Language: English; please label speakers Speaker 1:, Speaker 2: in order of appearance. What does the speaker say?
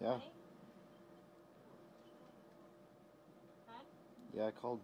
Speaker 1: Yeah.
Speaker 2: Huh?
Speaker 1: Yeah, I called.